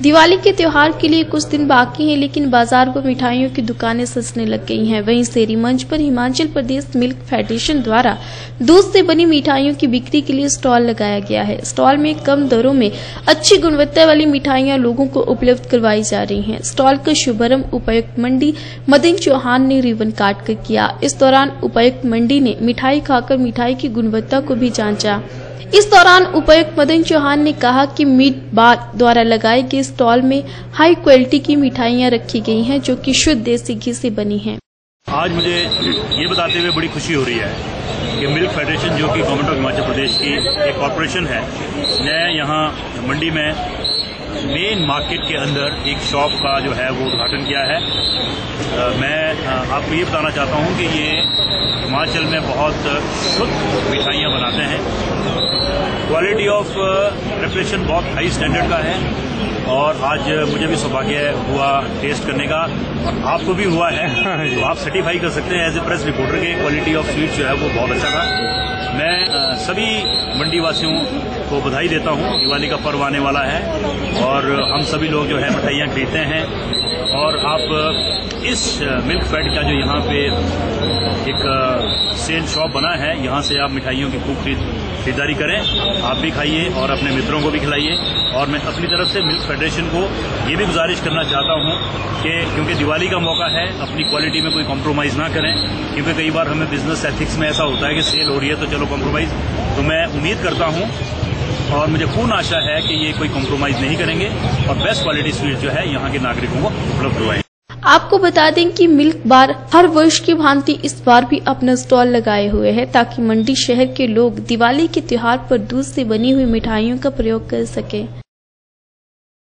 दिवाली के त्योहार के लिए कुछ दिन बाकी हैं, लेकिन बाज़ार पर मिठाइयों की दुकानें सजने लग गई हैं। वहीं सेरी मंच पर हिमाचल प्रदेश मिल्क फेडरेशन द्वारा दूध से बनी मिठाइयों की बिक्री के लिए स्टॉल लगाया गया है। स्टॉल में कम दरों में अच्छी गुणवत्ता वाली मिठाइयाँ लोगों को उपलब्ध करवाई जा रही हैं। स्टॉल का शुभारंभ उपायुक्त मंडी मदन चौहान ने रिबन काट कर किया। इस दौरान उपायुक्त मंडी ने मिठाई खाकर मिठाई की गुणवत्ता को भी जांचा। इस दौरान उपायुक्त मदन चौहान ने कहा कि मीट बार द्वारा लगाए गए स्टॉल में हाई क्वालिटी की मिठाइयाँ रखी गई हैं जो कि शुद्ध देसी घी से बनी हैं। आज मुझे ये बताते हुए बड़ी खुशी हो रही है कि मिल्क फेडरेशन जो कि गवर्नमेंट ऑफ़ हिमाचल प्रदेश की एक कॉरपोरेशन है ने यहाँ मंडी में मेन मार्केट के अंदर एक शॉप का जो है वो उद्घाटन किया है। आ, मैं आपको ये बताना चाहता हूँ कि ये हिमाचल में बहुत शुद्ध मिठाइयाँ बनाते हैं। क्वालिटी ऑफ़ प्रिपरेशन बहुत हाई स्टैंडर्ड का है और आज मुझे भी सौभाग्य हुआ टेस्ट करने का। और आपको भी हुआ है। तो आप सर्टिफाई कर सकते हैं एज ए प्रेस रिपोर्टर के क्वालिटी ऑफ़ स्वीट जो है वो बहुत अच्छा था। मैं सभी मंडी वासियों को बधाई देता हूँ। दिवाली का पर्व आने वाला है और हम सभी लोग जो है मिठाइयाँ खरीदते हैं। और आप इस मिल्क फैट का जो यहाँ पे एक सेल शॉप बना है, यहाँ से आप मिठाइयों की खूब खरीदारी करें। आप भी खाइए और अपने मित्रों को भी खिलाइए। और मैं अपनी तरफ़ से मिल्क फेडरेशन को ये भी गुजारिश करना चाहता हूँ कि क्योंकि दिवाली का मौका है, अपनी क्वालिटी में कोई कॉम्प्रोमाइज़ ना करें। क्योंकि कई बार हमें बिज़नेस एथिक्स में ऐसा होता है कि सेल हो रही है तो चलो कॉम्प्रोमाइज़ तो मैं उम्मीद करता हूँ और मुझे पूर्ण आशा है कि ये कोई कॉम्प्रोमाइज़ नहीं करेंगे और बेस्ट क्वालिटी स्वीट जो है यहाँ के नागरिकों को उपलब्ध करवाएँगे। आपको बता दें कि मिल्क बार हर वर्ष की भांति इस बार भी अपना स्टॉल लगाए हुए है ताकि मंडी शहर के लोग दिवाली के त्योहार पर दूध से बनी हुई मिठाइयों का प्रयोग कर सकें।